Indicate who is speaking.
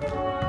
Speaker 1: Bye.